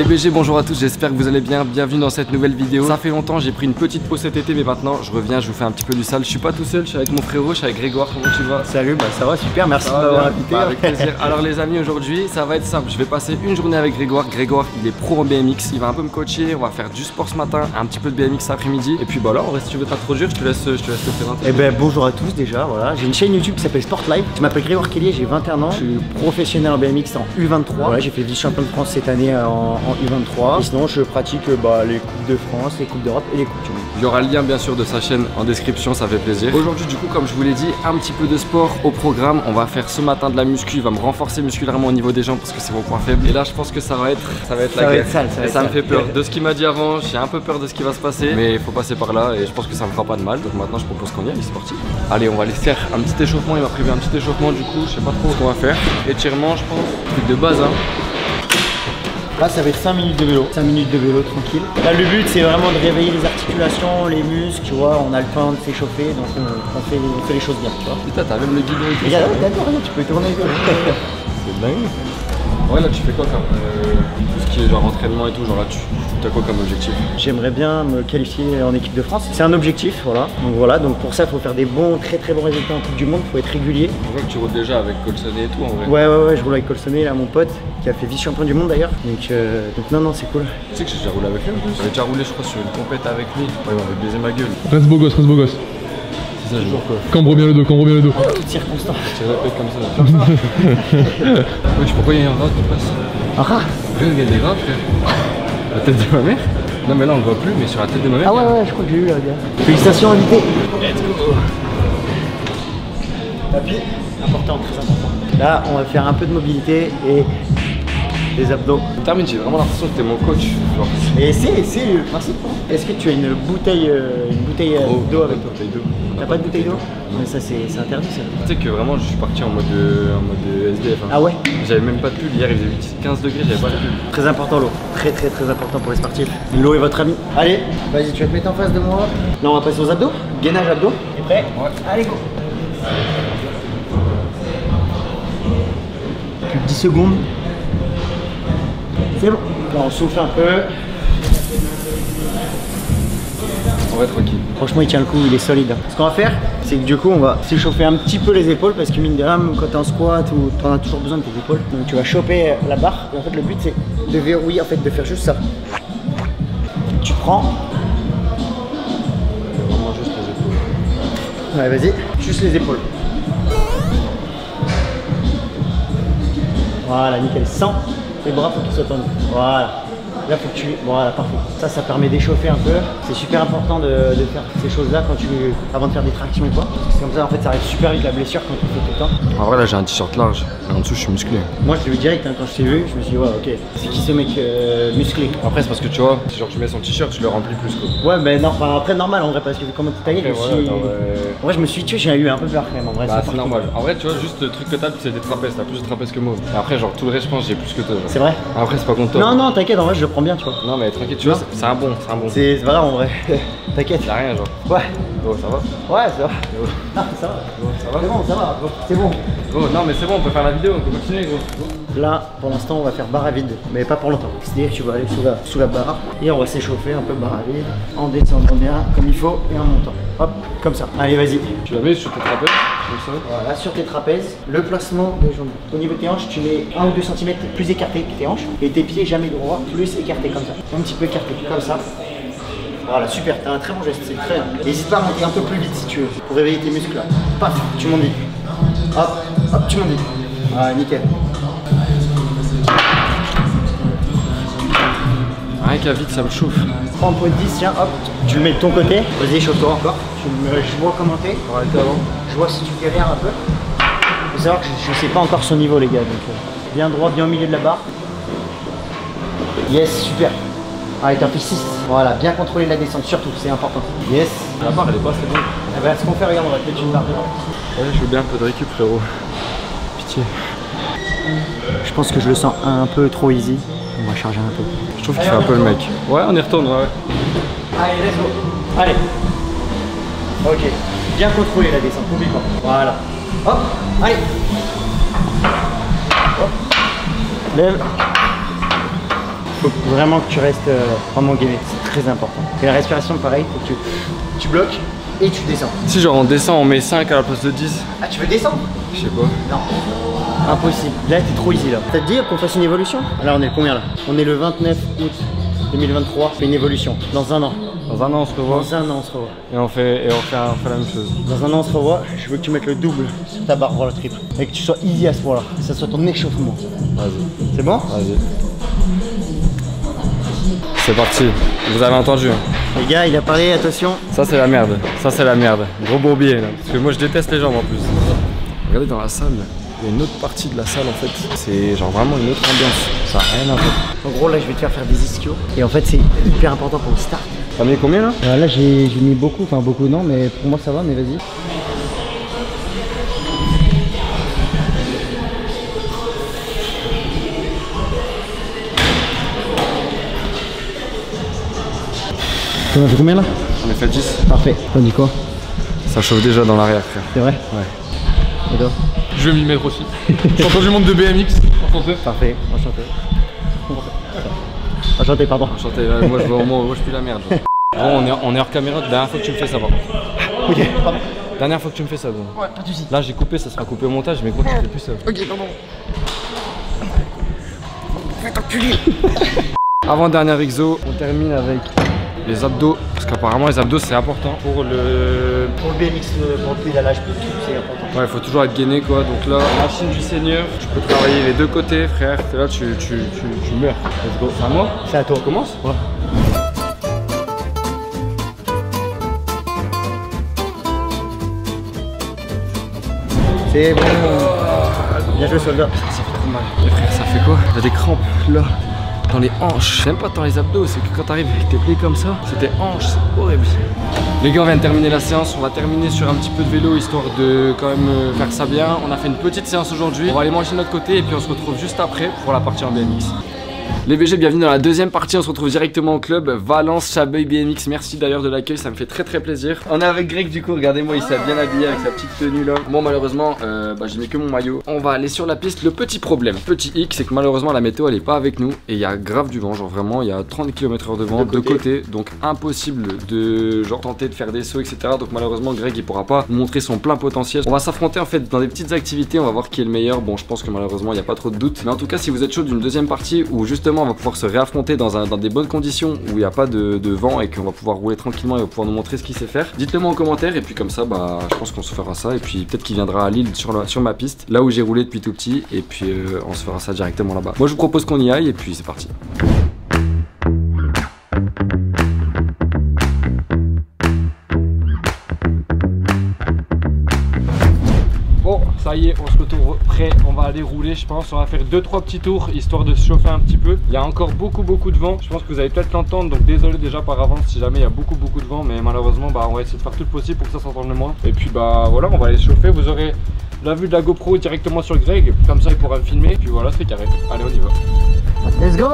Les BG, bonjour à tous, j'espère que vous allez bien. Bienvenue dans cette nouvelle vidéo. Ça fait longtemps, j'ai pris une petite pause cet été, mais maintenant je reviens, je vous fais un petit peu du sale. Je suis pas tout seul, je suis avec mon frérot, je suis avec Grégoire. Comment tu vas? Salut, bah ça va super, merci de m'avoir invité. Bah, Avec plaisir. Alors les amis, aujourd'hui, ça va être simple. Je vais passer une journée avec Grégoire. Grégoire, il est pro en BMX. Il va un peu me coacher. On va faire du sport ce matin, un petit peu de BMX cet après-midi. Et puis bah là, si tu veux t'introduire, je te laisse, je te laisse te présenter. Eh ben bonjour à tous déjà, voilà. J'ai une chaîne YouTube qui s'appelle Sportlife. Je m'appelle Grégoire Kelly, j'ai 21 ans. Je suis professionnel en BMX en U23. Voilà, j'ai fait vice-champion de France cette année euh, en, en U23. Et sinon, je pratique bah, les Coupes de France, les Coupes d'Europe et les Coupes du Monde. Il y aura le lien bien sûr de sa chaîne en description, ça fait plaisir. Aujourd'hui du coup comme je vous l'ai dit, un petit peu de sport au programme. On va faire ce matin de la muscu, il va me renforcer musculairement au niveau des jambes parce que c'est mon point faible. Et là je pense que ça va être ça va être Ça la va guerre. être sale, ça va Et être ça me fait peur. De ce qu'il m'a dit avant, j'ai un peu peur de ce qui va se passer. Mais il faut passer par là et je pense que ça me fera pas de mal. Donc maintenant je propose qu'on y aille, c'est parti. Allez on va aller faire un petit échauffement, il m'a prévu un petit échauffement du coup, je sais pas trop ce qu'on va faire. Étirement je pense. Truc de base hein. Là, ça va être 5 minutes de vélo. 5 minutes de vélo tranquille. Là, le but, c'est vraiment de réveiller les articulations, les muscles, tu vois. On a le temps de s'échauffer, donc on, on fait, on fait les choses bien, tu vois. Putain t'as même le guidon et tout. Regarde, regarde, tu peux tourner. C'est dingue. Ouais là tu fais quoi comme euh, tout ce qui est genre entraînement et tout, genre là tu as quoi comme objectif J'aimerais bien me qualifier en équipe de France. C'est un objectif, voilà. Donc voilà, donc pour ça, il faut faire des bons, très très bons résultats en Coupe du Monde. Il faut être régulier. On voit que tu roules déjà avec Colsonnet et tout en vrai. Ouais, ouais, ouais, je roule avec Colsonnet, là, mon pote, qui a fait vice-champion du monde d'ailleurs. Donc, euh, donc non, non, c'est cool. Tu sais que j'ai déjà roulé avec lui en plus J'avais déjà roulé je crois sur une compète avec lui. Ouais, il m'avait baisé ma gueule. Reste beau gosse, reste beau gosse. C'est ça. Cambre bien le dos, cambre bien le dos. Tu répètes comme ça. Comme ça Ouais, je sais pourquoi il y a un rat qui passe? Ah, ah Regarde, il y a des rats frère. La tête de ma mère Non mais là on le voit plus, mais sur la tête de ma mère. Ah ouais, ouais, je crois que j'ai eu là, gars. Félicitations, invité. Let's go Tapis, important, très important. Là, on va faire un peu de mobilité et des abdos. Termine, j'ai vraiment l'impression que t'es mon coach. Genre, Et c'est, c'est le principe. Est-ce que tu as une bouteille, euh, une bouteille euh, d'eau avec toi bouteille d'eau. T'as pas de bouteille d'eau Mais ça, c'est interdit, ça. Tu sais que vraiment je suis parti en mode, euh, en mode SDF. hein. Ah ouais J'avais même pas de pull, hier il faisait 15 degrés, j'avais pas de pull. Très important l'eau, très très très important pour les sportifs. L'eau est votre ami. Allez, vas-y, tu vas te mettre en face de moi. Là, on va passer aux abdos. Gainage abdos. T'es prêt Ouais. Allez, go. Plus de 10 secondes. C'est bon. Là, on souffle un peu. Va tranquille. Franchement, il tient le coup, il est solide. Ce qu'on va faire, c'est que du coup, on va s'échauffer un petit peu les épaules parce que mine de rien, quand t'es en squat ou t'en as toujours besoin de tes épaules. Donc tu vas choper la barre et en fait, le but c'est de verrouiller, en fait, de faire juste ça. Tu prends. Vraiment juste les épaules. Ouais, vas-y, juste les épaules. Voilà, nickel. Sans les bras, faut qu'ils soient tendus. Voilà. Là, faut que tu. Voilà, parfait. Ça, ça permet d'échauffer un peu. C'est super important de, de faire ces choses-là quand tu, avant de faire des tractions ou quoi. Parce que c'est comme ça, en fait, ça arrive super vite la blessure quand tu fais tout le temps. En vrai là j'ai un t-shirt large, en dessous je suis musclé. Moi, je l'ai vu direct hein, quand je t'ai vu. Je me suis dit, ouais, ok. C'est qui ce mec euh, musclé? Après c'est parce que tu vois, si genre tu mets son t-shirt, tu le remplis plus quoi. Ouais, mais non, enfin, après, normal en vrai, parce que vu comment t'es taillé, je me suis. En vrai, je me suis tué, j'ai eu un peu peur quand même. En vrai, Bah c'est normal. En vrai tu vois juste le truc que t'as c'est des trapèzes, t'as plus de trapèzes que moi. Et après genre tout le reste je pense j'ai plus que toi. C'est vrai? Après c'est pas contre toi. Non, non, t'inquiète, en vrai, je le prends bien, tu vois. Non mais tranquille tu vois, c'est- un bon, c'est un bon. C'est vrai en vrai. T'inquiète. Y'a rien genre. Ouais. Oh ça va Ouais, ça va. Non, ça va. ça va C'est bon, ça va. C'est bon. Gros non mais c'est bon on peut faire la vidéo, on peut continuer gros. Là, pour l'instant, on va faire barre à vide, mais pas pour longtemps. C'est-à-dire que tu vas aller sous la, sous la barre et on va s'échauffer un peu barre à vide, en descendant bien comme il faut et en montant. Hop, comme ça. Allez, vas-y. Tu la mets sur tes trapèzes, comme ça. Voilà, sur tes trapèzes, le placement des jambes. Au niveau de tes hanches, tu mets 1 ou 2 cm plus écarté que tes hanches et tes pieds jamais droits, plus écartés comme ça. Un petit peu écarté, comme ça. Voilà, super, t'as un très bon geste, c'est très bien. N'hésite pas à monter un peu plus vite si tu veux, pour réveiller tes muscles là. Paf, tu m'en dis. Hop, hop, tu m'en dis. Ah, nickel. Rien qu'à vite ça me chauffe. Prends de 10, tiens, hop, tu le mets de ton côté. Vas-y, chauffe-toi encore. Tu me, je vois comment t'es. Je vois si tu galères un peu. Faut savoir que je, je sais pas encore son niveau, les gars. Donc, euh, bien droit, bien au milieu de la barre. Yes, super. Allez, t'en fais 6. Voilà, bien contrôler la descente, surtout, c'est important. Yes. La barre elle est pas assez bonne. Eh ben, ce qu'on fait, regarde, on va te mettre une barre dedans. Ouais je veux bien un peu de récup frérot. Pitié. Je pense que je le sens un peu trop easy. On va charger un peu. Je trouve qu'il fait un peu le mec. Ouais on y retourne ouais. ouais. Allez, let's go. Allez. Ok. Bien contrôler la descente. Voilà. Hop, allez. Hop. Lève. faut vraiment que tu restes euh, vraiment gainé. C'est très important. Et la respiration, pareil, faut que tu, tu bloques et tu descends. Si genre on descend, on met 5 à la place de 10, Ah, tu veux descendre? Je sais pas. Non. Impossible. Là, t'es trop easy là. Dit qu'on fasse une évolution? Là, on est le combien là? On est le 29 août 2023. On fait une évolution. Dans un an. Dans un an on se revoit Dans un an, on se revoit. et on fait, et on fait, on fait la même chose. Dans un an, on se revoit. Je veux que tu mettes le double sur ta barre pour le triple. Et que tu sois easy à ce point-là. Que ça soit ton échauffement. Vas-y, C'est bon? Vas-y. C'est parti, vous avez entendu. hein. Les gars, il a parlé, attention. Ça c'est la merde, ça c'est la merde. Gros bourbier là. Parce que moi je déteste les jambes en plus. Regardez dans la salle, il y a une autre partie de la salle en fait. C'est genre vraiment une autre ambiance. Ça n'a rien à voir. En gros, là, je vais te faire faire des ischios. Et en fait, c'est hyper important pour le start. T'as mis combien là Euh, là, j'ai j'ai mis beaucoup. Enfin, beaucoup non, mais pour moi, ça va, mais vas-y. T'en as fait combien là On a fait 10. Parfait. T'en dis quoi Ça chauffe déjà dans l'arrière frère. C'est vrai Ouais. Et toi Je vais m'y mettre aussi. Champion du monde de BMX. Enchanté. Parfait. Enchanté. Enchanté, pardon. Enchanté, moi je vois au moins, moi je pue la merde. genre. On est, on est hors caméra, dernière fois que tu me fais ça par contre. Ok, pardon. Dernière fois que tu me fais ça bon. Ouais, pas de soucis. Là j'ai coupé, ça sera coupé au montage, mais gros tu fais plus ça. Ok, pardon. Avant dernier exo, on termine avec les abdos, parce qu'apparemment les abdos c'est important pour le... Pour le BMX, euh, pour le pédalage, c'est important. Ouais, il faut toujours être gainé quoi, donc là, machine du seigneur, tu peux travailler les deux côtés frère, et là tu, tu, tu, tu meurs. Let's go. C'est à moi C'est à toi. On commence Ouais. C'est bon. Bien joué, soldat. Ça fait trop mal. Mais frère, ça fait quoi? T'as des crampes là, dans les hanches. J'aime pas tant les abdos, c'est que quand t'arrives avec tes plaies comme ça, c'est tes hanches, c'est horrible. Les gars, on vient de terminer la séance. On va terminer sur un petit peu de vélo histoire de quand même euh, faire ça bien. On a fait une petite séance aujourd'hui. On va aller manger de notre côté et puis on se retrouve juste après pour la partie en BMX. Les VG, bienvenue dans la deuxième partie. On se retrouve directement au club Valence Chabeuil BMX. Merci d'ailleurs de l'accueil, ça me fait très très plaisir. On est avec Greg du coup. Regardez-moi, il s'est bien habillé avec sa petite tenue là. Moi, malheureusement, euh, bah, j'ai mis que mon maillot. On va aller sur la piste. Le petit problème, petit hic, c'est que malheureusement la météo elle est pas avec nous et il y a grave du vent. Genre vraiment, il y a 30 km/h de vent De de côté. donc impossible de genre tenter de faire des sauts, etc. Donc malheureusement, Greg il pourra pas montrer son plein potentiel. On va s'affronter en fait dans des petites activités. On va voir qui est le meilleur. Bon, je pense que malheureusement il n'y a pas trop de doute. Mais en tout cas, si vous êtes chaud d'une deuxième partie où justement on va pouvoir se réaffronter dans, des bonnes conditions où il n'y a pas de, vent et qu'on va pouvoir rouler tranquillement et va pouvoir nous montrer ce qu'il sait faire, dites-le moi en commentaire et puis comme ça, bah, je pense qu'on se fera ça. Et puis peut-être qu'il viendra à Lille sur ma piste, là où j'ai roulé depuis tout petit. Et puis euh, on se fera ça directement là-bas. Moi je vous propose qu'on y aille et puis c'est parti. Ça y est, on se retrouve prêt. On va aller rouler, je pense. On va faire 2-3 petits tours histoire de se chauffer un petit peu. Il y a encore beaucoup, beaucoup de vent. Je pense que vous allez peut-être l'entendre, donc désolé déjà par avance si jamais il y a beaucoup, beaucoup de vent. Mais malheureusement, bah, on va essayer de faire tout le possible pour que ça s'entende le moins. Et puis, bah voilà, on va aller se chauffer. Vous aurez la vue de la GoPro directement sur Greg. Comme ça, il pourra me filmer. Puis voilà, c'est carré. Allez, on y va. Let's go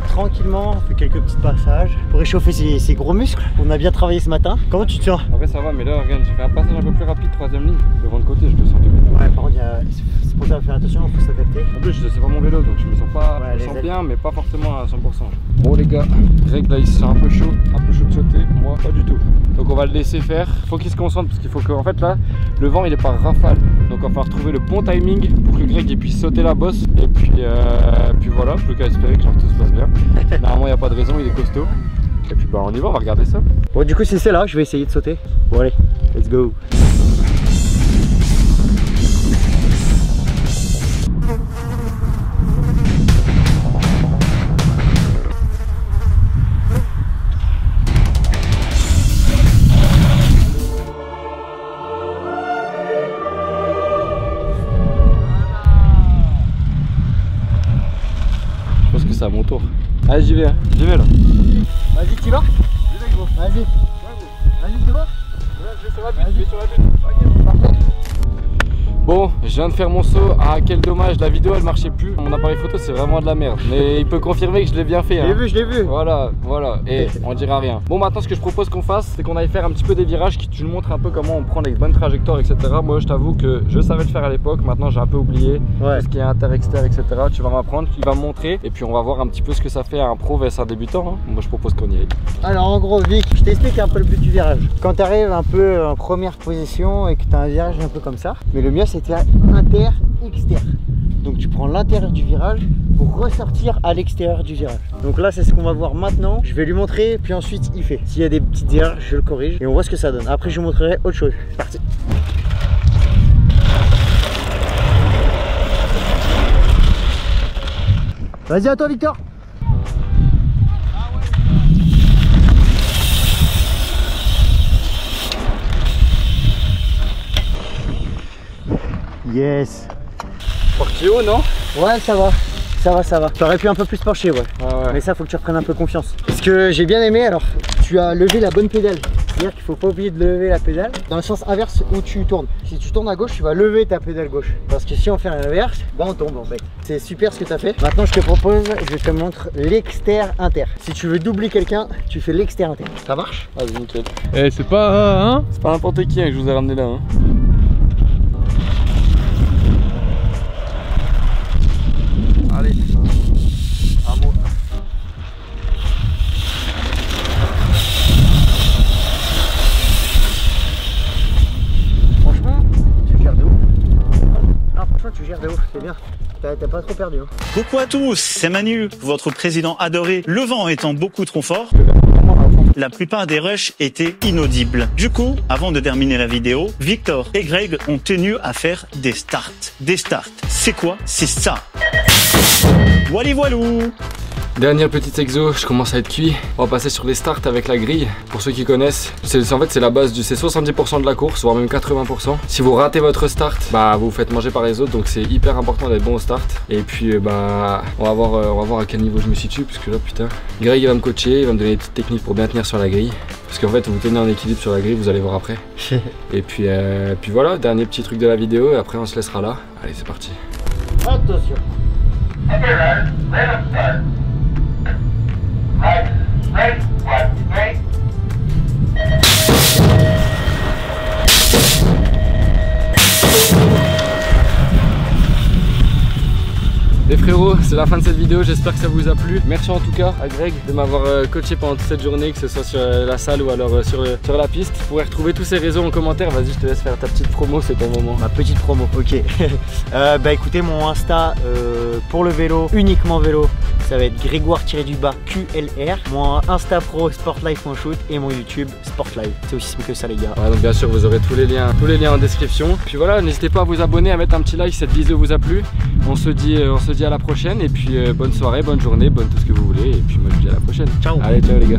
tranquillement, on fait quelques petits passages pour réchauffer ses, ses gros muscles. On a bien travaillé ce matin. Comment tu te sens Après, ça va, mais là, regarde, j'ai fait un passage un peu plus rapide, troisième ligne. Le vent de côté, je le sens bien. Ouais, par contre, il y a- c'est pour ça faire attention, il faut s'adapter. En plus, c'est pas mon vélo, donc je me sens pas, Ouais, je me les sens ailes. bien, mais pas forcément à 100%. Bon les gars, Greg là il se sent un peu chaud, un peu chaud de sauter, moi pas du tout. Donc on va le laisser faire. Faut qu'il se concentre parce qu'il faut que, en fait là, le vent il est par rafale, donc on va falloir trouver le bon timing pour que Greg il puisse sauter la bosse. Et puis, euh, puis voilà, plus qu'à espérer que genre, tout se passe bien. Normalement il n'y a pas de raison, il est costaud. Et puis bah on y va, on va regarder ça. Bon, du coup, si c'est là, je vais essayer de sauter. Bon, allez, let's go. Je c'est à mon tour. Allez j'y vais, hein. j'y vais là. Vas-y, tu vas Vas-y. Vas-y, tu vas Bon, je viens de faire mon saut. Ah, quel dommage, la vidéo elle marchait plus. Mon appareil photo c'est vraiment de la merde. Mais il peut confirmer que je l'ai bien fait. Je l'ai hein. vu, je l'ai vu. Voilà, voilà, et on dira rien. Bon, maintenant, ce que je propose qu'on fasse, c'est qu'on aille faire un petit peu des virages qui tu nous montres un peu comment on prend les bonnes trajectoires, etc. Moi, je t'avoue que je savais le faire à l'époque, maintenant j'ai un peu oublié Ouais. tout ce qui est inter-exter, etc. Tu vas m'apprendre, il va me montrer, et puis on va voir un petit peu ce que ça fait à un pro vs un débutant. hein. Moi, je propose qu'on y aille. Alors en gros Vic, je t'explique un peu le but du virage. Quand tu arrives un peu en première position et que tu as un virage un peu comme ça, mais le mieux c'est inter exter. Donc tu prends l'intérieur du virage pour ressortir à l'extérieur du virage. Donc là c'est ce qu'on va voir maintenant. Je vais lui montrer puis ensuite il fait. S'il y a des petites erreurs, je le corrige et on voit ce que ça donne. Après je vous montrerai autre chose. C'est parti. Vas-y à toi Victor Yes Portier haut, non? Ouais ça va, ça va, ça va. T'aurais pu un peu plus pencher ouais. Ah ouais. Mais ça faut que tu reprennes un peu confiance. Ce que j'ai bien aimé alors, tu as levé la bonne pédale. C'est-à-dire qu'il faut pas oublier de lever la pédale dans le sens inverse où tu tournes. Si tu tournes à gauche, tu vas lever ta pédale gauche. Parce que si on fait l'inverse, bah on tombe en fait. C'est super ce que tu as fait. Maintenant je te propose, je te montre l'exter inter. Si tu veux doubler quelqu'un, tu fais l'exter inter. Ça marche? Vas-y, nickel. Eh, c'est pas. Hein? C'est pas n'importe qui hein, que je vous ai ramené là. hein. Pas trop perdu. Hein. Coucou à tous, c'est Manu, votre président adoré. Le vent étant beaucoup trop fort, la plupart des rushs étaient inaudibles. Du coup, avant de terminer la vidéo, Victor et Greg ont tenu à faire des starts. Des starts, c'est quoi? C'est ça. Wally voilou Dernière petite exo, je commence à être cuit. On va passer sur les starts avec la grille. Pour ceux qui connaissent, c'est en fait c'est la base du c'est 70% de la course, voire même 80%. Si vous ratez votre start, bah vous vous faites manger par les autres, donc c'est hyper important d'être bon au start. Et puis euh, bah on va voir euh, on va voir à quel niveau je me situe, parce que là putain, Greg il va me coacher, il va me donner des petites techniques pour bien tenir sur la grille. Parce qu'en fait vous tenez en équilibre sur la grille, vous allez voir après. Et puis euh, puis voilà, dernier petit truc de la vidéo, et après on se laissera là. Allez c'est parti. Attention. right? Les frérots, c'est la fin de cette vidéo, j'espère que ça vous a plu. Merci en tout cas à Greg de m'avoir euh, coaché pendant toute cette journée, que ce soit sur euh, la salle ou alors euh, sur, le- sur la piste. Vous pourrez retrouver tous ces réseaux en commentaire. Vas-y, je te laisse faire ta petite promo, c'est ton moment. Ma petite promo, ok. Euh, bah écoutez, mon Insta euh, pour le vélo, uniquement vélo, ça va être Grégoire-du-bas QLR. Mon Insta pro Sportlife.shoot et mon YouTube Sportlive. C'est aussi simple que ça les gars. Ouais, donc bien sûr, vous aurez tous les liens, tous les liens en description. Puis voilà, n'hésitez pas à vous abonner, à mettre un petit like si cette vidéo vous a plu. On se dit, euh, on se dit à la prochaine et puis euh, bonne soirée, bonne journée, bonne tout ce que vous voulez. Et puis moi je vous dis à la prochaine. Ciao. Allez, ciao les gars.